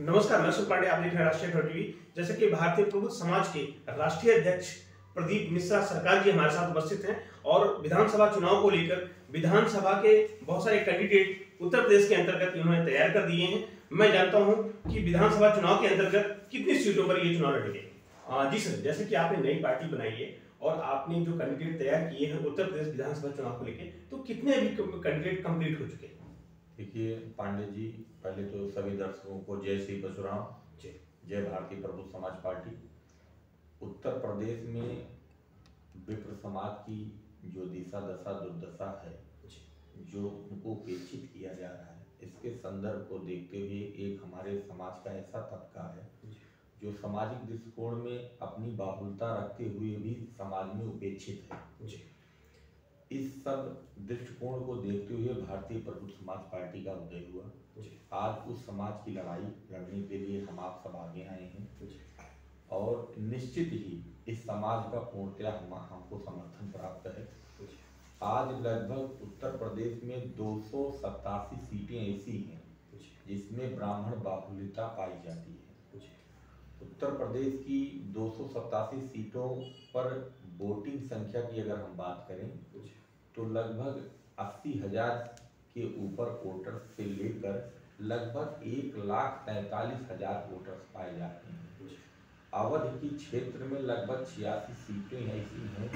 नमस्कार, मैं सुख पांडे, आप देख रहे हैं राष्ट्रीय खबर टीवी। जैसे कि भारतीय प्रबुद्ध समाज के राष्ट्रीय अध्यक्ष प्रदीप मिश्रा सरकार जी हमारे साथ उपस्थित हैं और विधानसभा चुनाव को लेकर विधानसभा के बहुत सारे कैंडिडेट उत्तर प्रदेश के अंतर्गत इन्होंने तैयार कर दिए हैं। मैं जानता हूँ कि विधानसभा चुनाव के अंतर्गत कितनी सीटों पर ये चुनाव लड़ेंगे। जी सर, जैसे कि आपने नई पार्टी बनाई है और आपने जो कैंडिडेट तैयार किए हैं उत्तर प्रदेश विधानसभा चुनाव को लेकर तो कितने अभी कैंडिडेट कंप्लीट हो चुके हैं? देखिए पांडे जी पहले तो सभी दर्शकों को जय श्री परशुराम जय। भारतीय प्रभु समाज पार्टी। उत्तर प्रदेश में विप्र समाज की जो दिशा दशा दुर्दशा है जो। उनको उपेक्षित किया जा रहा है इसके संदर्भ को देखते हुए एक हमारे समाज का ऐसा तबका है जो। सामाजिक दृष्टिकोण में अपनी बाहुलता रखते हुए भी समाज में उपेक्षित है। इस सब दृष्टिकोण को देखते हुए भारतीय प्रबुद्ध समाज पार्टी का उदय हुआ। आज उस समाज की लड़ाई लड़ने के लिए हम आप सब आगे आए हैं। और निश्चित ही इस समाज का पूर्णतया हम हमको समर्थन प्राप्त है। आज लगभग उत्तर प्रदेश में दो सौ सत्तासी सीटें ऐसी हैं जिसमें ब्राह्मण बाहुल्यता पाई जाती है। उत्तर प्रदेश की दो सौ सत्तासी सीटों पर वोटिंग संख्या की अगर हम बात करें तो लगभग अस्सी हज़ार के ऊपर वोटर्स से लेकर लगभग एक लाख तैतालीस हज़ार वोटर्स पाए जाते हैं। अवध की क्षेत्र में लगभग छियासी सीटें ऐसी हैं।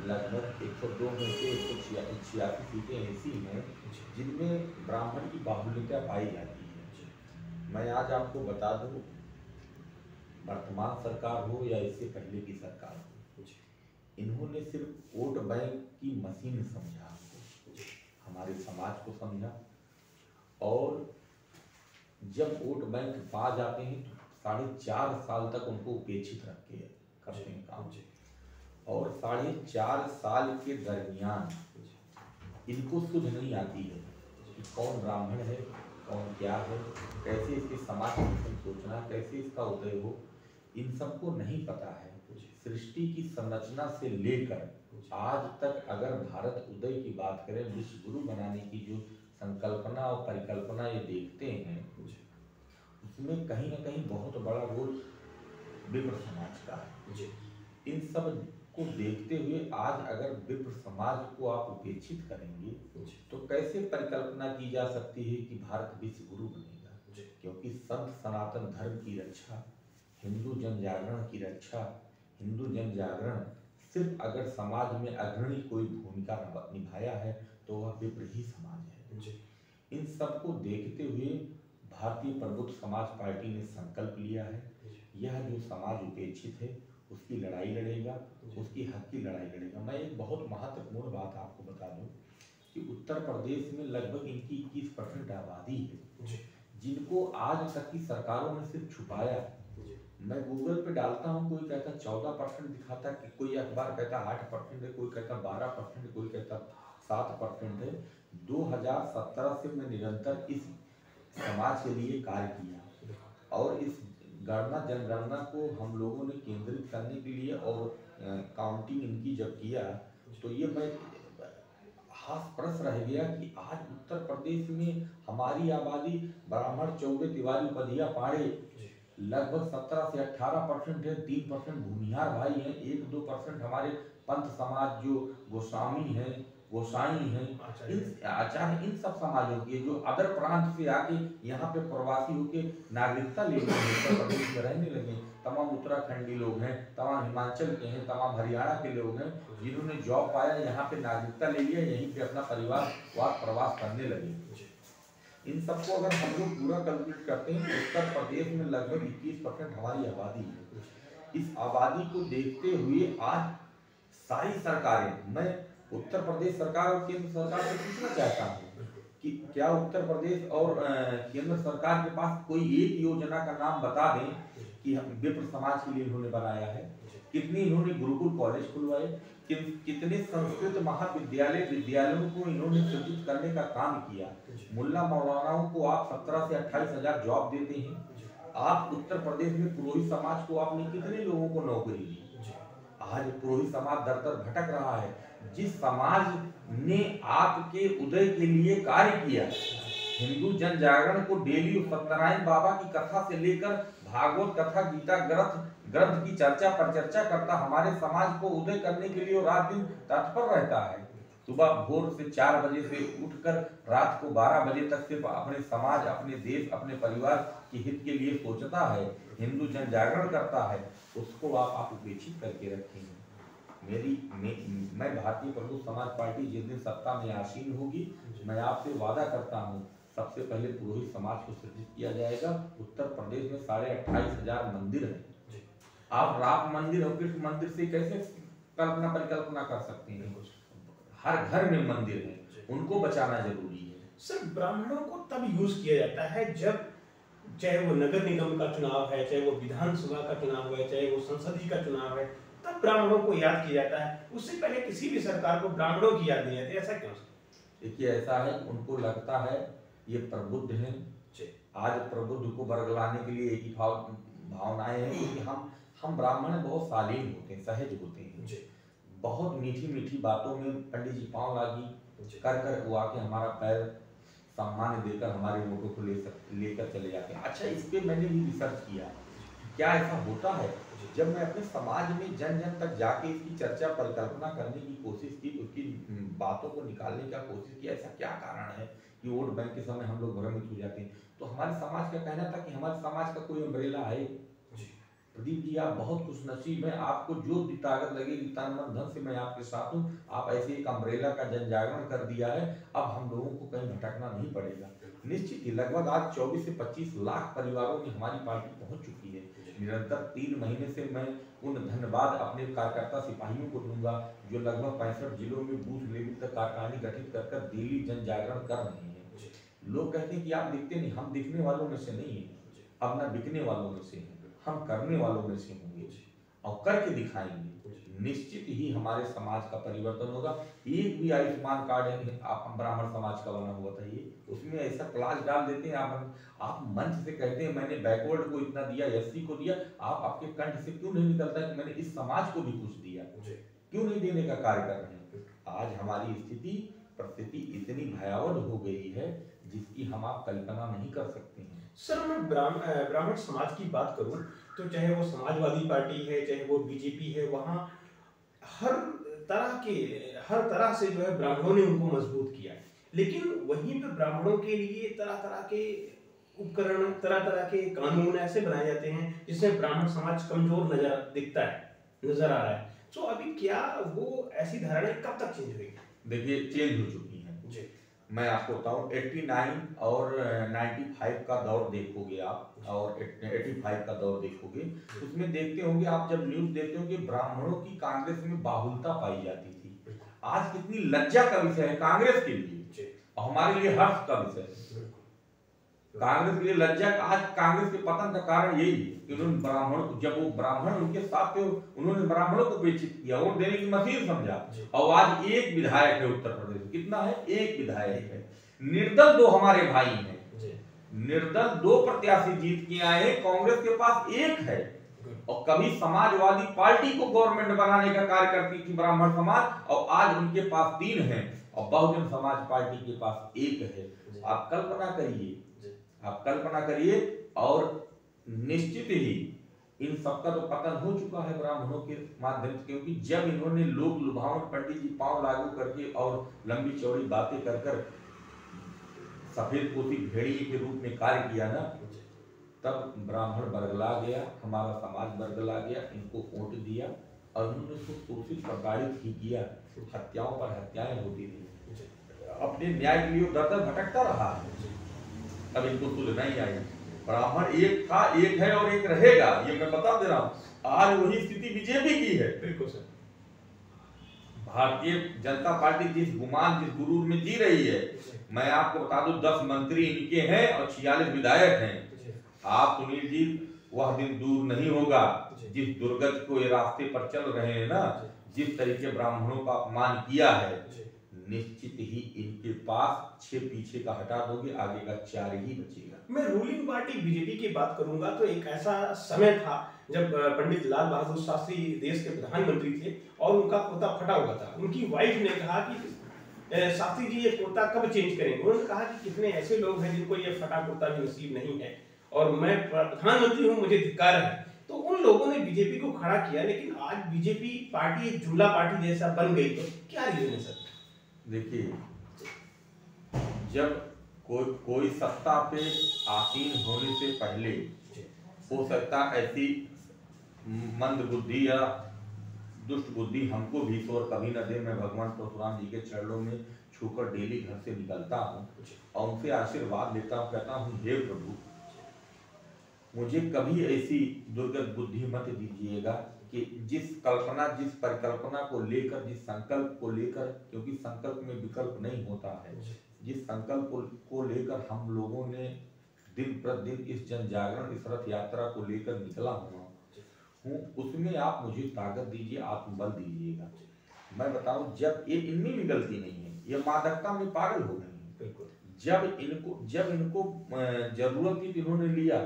लगभग 102 में से एक सौ छियासी सीटें ऐसी हैं जिनमें ब्राह्मण की बाहुल्यता पाई जाती है। मैं आज आपको बता दूँ, वर्तमान सरकार हो या इससे पहले की सरकार हो। इन्होंने सिर्फ़ वोट बैंक की मशीन समझा हमको हमारे समाज को समझा। और जब वोट बैंक पा जाते हैं तो साढ़े चार साल तक उनको उपेक्षित रख के करते हैं काम। और साढ़े चार साल के दरमियान इनको सुध नहीं आती है कि कौन ब्राह्मण है कौन क्या है कैसे इसके समाज में सोचना कैसे इसका उदय हो। इन सबको नहीं पता है सृष्टि की संरचना से लेकर आज तक अगर भारत उदय की बात करें विश्व गुरु बनाने की जो संकल्पना और परिकल्पना ये देखते हैं, उसमें कहीं ना कहीं बहुत बड़ा रोल विप्र समाज का है। इन सबको देखते हुए आज अगर विप्र समाज को आप उपेक्षित करेंगे तो कैसे परिकल्पना की जा सकती है कि भारत विश्व गुरु बनेगा? क्योंकि संत सनातन धर्म की रक्षा हिंदू जन जागरण की रक्षा हिंदू जन जागरण सिर्फ़ अगर समाज में अग्रणी कोई भूमिका निभाया है तो वह विप्र ही समाज है। इन सबको देखते हुए भारतीय प्रबुद्ध समाज पार्टी ने संकल्प लिया है यह जो समाज उपेक्षित है उसकी लड़ाई लड़ेगा उसकी हक की लड़ाई लड़ेगा। मैं एक बहुत महत्वपूर्ण बात आपको बता दूँ कि उत्तर प्रदेश में लगभग इनकी इक्कीस परसेंट आबादी है। जिनको आज तक की सरकारों ने सिर्फ़ छुपाया मैं गूगल पे डालता हूँ, कोई कहता चौदह परसेंट दिखाता कि कोई अखबार कहता आठ परसेंट है, कोई कहता बारह परसेंट, कोई कहता सात परसेंट है। 2017 से मैं निरंतर इस समाज के लिए कार्य किया। और इस गणना, जनगणना को हम लोगों ने केंद्रित करने के लिए और काउंटिंग इनकी जब किया तो ये मैं हास प्रस रह गया कि आज उत्तर प्रदेश में हमारी आबादी, ब्राह्मण चौबे तिवारी पदिया पाड़े लगभग सत्रह से अठारह परसेंट है तीन परसेंट भूमिहार भाई हैं एक दो परसेंट हमारे पंथ समाज जो गोस्वामी है गोसाई है इन आचार्य इन सब समाजों के जो अदर प्रांत से आके यहाँ पे प्रवासी होके नागरिकता ले उत्तर प्रदेश में रहने लगे तमाम उत्तराखंडी लोग हैं तमाम हिमाचल के हैं तमाम हरियाणा के लोग हैं जिन्होंने जॉब पाया यहाँ पे नागरिकता ले लिया यहीं पे अपना परिवार प्रवास करने लगे। इन सबको अगर हम लोग पूरा कैलकुलेट करते हैं तो उत्तर प्रदेश में लगभग इक्कीस परसेंट हमारी आबादी है। इस आबादी को देखते हुए आज सारी सरकारें, मैं उत्तर प्रदेश सरकार और केंद्र सरकार से पूछना चाहता हूँ कि क्या उत्तर प्रदेश और केंद्र सरकार के पास कोई एक योजना का नाम बता दें कि विप्र समाज के लिए उन्होंने बनाया है? कितनी इन्होंने गुरुकुल कॉलेज खुलवाए कि, कितने संस्कृत महाविद्यालय विद्यालयों को इन्होंने सृजित करने का काम किया। मुल्ला मौलानाओं को आप सत्रह से अट्ठाईस हज़ार जॉब देते हैं। आप उत्तर प्रदेश में पुरोहित समाज को आपने कितने लोगों को नौकरी दी? आज पुरोहित समाज दर दर भटक रहा है। जिस समाज ने आपके उदय के लिए कार्य किया हिंदू जन जागरण को डेली सत्यनारायण बाबा की कथा से लेकर भागवत कथा गीता ग्रंथ ग्रंथ की चर्चा पर चर्चा करता हमारे समाज को उदय करने के लिए रात दिन तत्पर रहता है। सुबह भोर से चार बजे से उठकर रात को बारह बजे तक सिर्फ़ अपने समाज अपने देश अपने परिवार के हित के लिए सोचता है हिंदू जन जागरण करता है उसको आप आप उपेक्षित करके रखेंगे। मेरी मैं, मैं भारतीय प्रमुख समाज पार्टी जिस दिन सत्ता में आसीन होगी मैं आपसे वादा करता हूँ सबसे पहले पुरोहित समाज को सृजित किया जाएगा। उत्तर प्रदेश में साढ़े अट्ठाईस हज़ार मंदिर है। आप राम मंदिर और कृष्ण मंदिर से कैसे कल्पना परिकल्पना कर सकते हैं? हर घर में मंदिर है। उनको बचाना ज़रूरी है। सर ब्राह्मणों को तब यूज़ किया जाता है जब चाहे वो नगर निगम का चुनाव है चाहे वो विधानसभा का चुनाव है चाहे वो संसदीय का चुनाव है तब ब्राह्मणों को याद किया जाता है। उससे पहले किसी भी सरकार को ब्राह्मणों की याद नहीं आती ऐसा क्यों देखिए ऐसा है उनको लगता है ये प्रबुद्ध है। आज प्रबुद्ध को बरगलाने के लिए एक ही भाव भावनाएँ हैं क्योंकि हम हम ब्राह्मण बहुत शालीन होते हैं सहज होते हैं। बहुत मीठी मीठी बातों में पंडित जी पाँव लागी कर कर वो आके हमारा पैर सम्मान देकर हमारे वोटों को ले सक लेकर चले जाते हैं। अच्छा इस पे मैंने भी रिसर्च किया। क्या ऐसा होता है? जब मैं अपने समाज में जन जन तक जाके इसकी चर्चा परिकल्पना करने की कोशिश की उसकी बातों को निकालने का कोशिश की ऐसा क्या कारण है कि वोट बैंक के समय हम लोग भ्रमित हो जाते हैं? तो हमारे समाज का कहना था कि हमारे समाज का कोई अम्ब्रेला है? प्रदीप जी आप बहुत खुश नसीब है। आपको जो ताकत लगेगी तन मन धन से मैं आपके साथ हूँ। आप ऐसे एक अम्ब्रेला का जन जागरण कर दिया है। अब हम लोगों को कहीं भटकना नहीं पड़ेगा। निश्चित ही लगभग आज 24 से 25 लाख परिवारों में हमारी पार्टी पहुँच चुकी है। निरंतर तीन महीने से मैं उन धन्यवाद अपने कार्यकर्ता सिपाहियों को दूँगा जो लगभग पैंसठ जिलों में बूथ लेवल तक कारखानी गठित कर कर डेली जन जागरण कर रहे हैं। लोग कहते हैं कि आप दिखते नहीं हम दिखने वालों में से नहीं है। अब न बिकने वालों में से हैं। हम करने वालों में से होंगे। और करके दिखाएँगे। निश्चित ही हमारे समाज का परिवर्तन होगा। एक भी आयुष्मान कार्ड है आप ब्राह्मण समाज का बना हुआ था ये। उसमें ऐसा क्लास डाल देते हैं आप आप मंच से कहते हैं मैंने बैकवर्ड को इतना दिया एससी को दिया आप आपके कंठ से क्यों नहीं निकलता कि मैंने इस समाज को भी कुछ दिया? क्यों नहीं देने का कार्य कर रहे हैं? आज हमारी स्थिति परिस्थिति इतनी भयावह हो गई है जिसकी हम आप कल्पना नहीं कर सकते हैं। सर, मैं ब्राह्मण समाज की बात करूँ तो चाहे वो समाजवादी पार्टी है, चाहे वो बीजेपी है, वहाँ हर तरह के, हर तरह से जो है ब्राह्मणों ने उनको मज़बूत किया लेकिन वहीं पर ब्राह्मणों के लिए तरह तरह के उपकरण तरह तरह के कानून ऐसे बनाए जाते हैं, जिसमें ब्राह्मण समाज कमज़ोर नज़र, दिखता है, नज़र आ रहा है। तो अभी क्या वो ऐसी धारणा कब तक चेंज हुई देखिए चेंज हो चुकी है। जी। मैं आपको बताऊँ 89 और 95 का दौर देखोगे आप और 85 का दौर देखोगे उसमें देखते होंगे आप जब न्यूज़ देखते होंगे ब्राह्मणों की कांग्रेस में बाहुलता पाई जाती थी। आज कितनी लज्जा का विषय है कांग्रेस के लिए और हमारे लिए हर्ष का विषय है। कांग्रेस के लिए लज्जा आज कांग्रेस के पतन का कारण यही है कि उन्होंने ब्राह्मण जब वो ब्राह्मण उनके साथ थे उन्होंने ब्राह्मणों को बेचित किया वोट देने की मशीन समझा। और आज एक विधायक है उत्तर प्रदेश कितना है? एक विधायक है। निर्दल दो हमारे भाई हैं। निर्दल दो प्रत्याशी जीत के आए हैं कांग्रेस के पास एक है। और कभी समाजवादी पार्टी को गवर्नमेंट बनाने का कार्य करती थी ब्राह्मण समाज और आज उनके पास तीन है और बहुजन समाज पार्टी के पास एक है। आप कल्पना करिए। आप कल्पना करिए और निश्चित ही इन सबका तो पतन हो चुका है ब्राह्मणों के माध्यम से, क्योंकि जब इन्होंने लोक लुभावन पंडित जी पाँव लागू करके और लंबी चौड़ी बातें कर कर सफ़ेद पोती भेड़िए के रूप में कार्य किया ना, तब ब्राह्मण बरगला गया, हमारा समाज बरगला गया, इनको वोट दिया और उन्होंने उसको शोषित प्रताड़ित ही किया। हत्याओं पर हत्याएँ होती थी अपने न्याय के लिए दर भटकता रहा। अब इनको सुध नहीं आई ब्राह्मण एक था एक है और एक रहेगा ये मैं बता दे रहा हूँ। आज वही स्थिति बीजेपी की है। बिल्कुल सर। भारतीय जनता पार्टी जिस गुमान जिस गुरूर में जी रही है मैं आपको बता दूँ दस मंत्री इनके हैं और छियालीस विधायक हैं। आप सुनील जी वह दिन दूर नहीं होगा। जिस दुर्गत को ये रास्ते पर चल रहे हैं ना जिस तरीके ब्राह्मणों का अपमान किया है निश्चित ही इनके पास छह पीछे का हटा दोगे आगे का चार ही बचेगा। मैं रूलिंग पार्टी बीजेपी की बात करूँगा तो एक ऐसा समय था जब पंडित लाल बहादुर शास्त्री देश के प्रधानमंत्री थे और उनका पोता फटा हुआ था। उनकी वाइफ ने कहा कि साथी जी, ये कुर्ता कब चेंज करेंगे? उन्होंने कहा कि कितने ऐसे लोग हैं जिनको ये फटा कुर्ता भी नसीब नहीं है और मैं प्रधानमंत्री हूँ, मुझे धिक्कार है। तो उन लोगों ने बीजेपी को खड़ा किया, लेकिन आज बीजेपी पार्टी, एक जुमला पार्टी जैसा बन गई तो क्या रीजन है सर? देखिए, जब कोई कोई सत्ता पे आसीन होने से पहले हो सकता ऐसी मंद बुद्धि या दुष्ट बुद्धि हमको भी ईश्वर कभी न दे। मैं भगवान परशुराम जी के चरणों में छूकर डेली घर से निकलता हूँ और उनसे आशीर्वाद लेता हूँ, कहता हूँ, हे प्रभु मुझे कभी ऐसी दुर्गत बुद्धि मत दीजिएगा कि जिस कल्पना जिस परिकल्पना को लेकर जिस संकल्प को लेकर क्योंकि संकल्प में विकल्प नहीं होता है। जिस संकल्प को लेकर हम लोगों ने दिन प्रतिदिन इस जन जागरण इस रथ यात्रा को लेकर निकला हुआ हूँ उसमें आप मुझे ताकत दीजिए आत्मबल दीजिएगा। मैं बताऊँ जब ये इनमें भी गलती नहीं है ये मादकता में पागल हो हैं। जब इनको जब इनको ज़रूरत थी इन्होंने लिया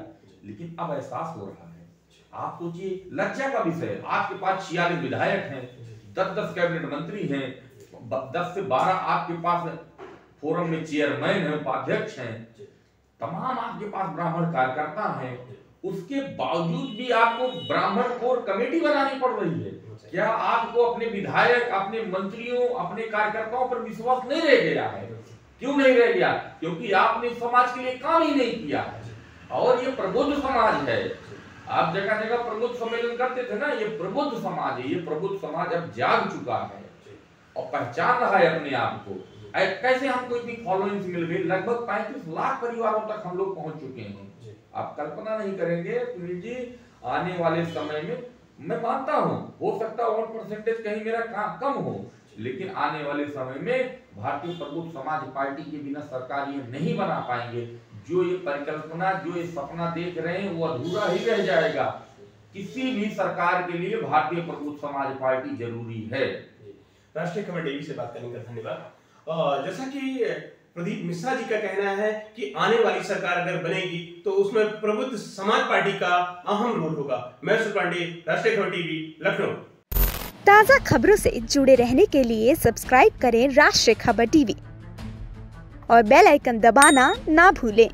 लेकिन अब एहसास हो रहा है आप सोचिए, लज्जा का विषय आपके पास छियालीस विधायक हैं दस दस कैबिनेट मंत्री हैं दस से बारह आपके पास फोरम में चेयरमैन है, उपाध्यक्ष हैं, तमाम आपके पास ब्राह्मण कार्यकर्ता हैं, उसके बावजूद भी आपको ब्राह्मण कोर कमेटी बनानी पड़ रही है। क्या आपको अपने विधायक, अपने मंत्रियों, अपने कार्यकर्ताओं पर विश्वास नहीं रह गया है? क्यों नहीं रह गया? क्योंकि आपने समाज के लिए काम ही नहीं किया है। और ये प्रबुद्ध समाज है। आप जगह जगह प्रबुद्ध सम्मेलन करते थे ना, ये प्रबुद्ध समाज है, ये प्रबुद्ध समाज अब जाग चुका है। और पहचान रहा है अपने आप को। कैसे हमको इतनी फॉलोइंग मिल गई? लगभग पैंतीस लाख परिवारों तक हम लोग पहुँच चुके हैं। आप कल्पना नहीं करेंगे, सुनील जी, आने वाले समय में मैं मानता हूँ, हो सकता वोट परसेंटेज कहीं मेरा कम हो, लेकिन आने वाले समय में भारतीय प्रबुद्ध समाज पार्टी के बिना सरकार ये नहीं बना पाएँगे। जो ये परिकल्पना जो ये सपना देख रहे हैं वो अधूरा ही रह जाएगा। किसी भी सरकार के लिए भारतीय प्रबुद्ध समाज पार्टी ज़रूरी है। राष्ट्रीय कमेटी से बात करने का धन्यवाद जैसा कि प्रदीप मिश्रा जी का कहना है कि आने वाली सरकार अगर बनेगी तो उसमें प्रबुद्ध समाज पार्टी का अहम रोल होगा। मैं पांडे राष्ट्रीय खबर टीवी लखनऊ। ताज़ा खबरों से जुड़े रहने के लिए सब्सक्राइब करें राष्ट्रीय खबर टीवी। और बेल आइकन दबाना ना भूलें।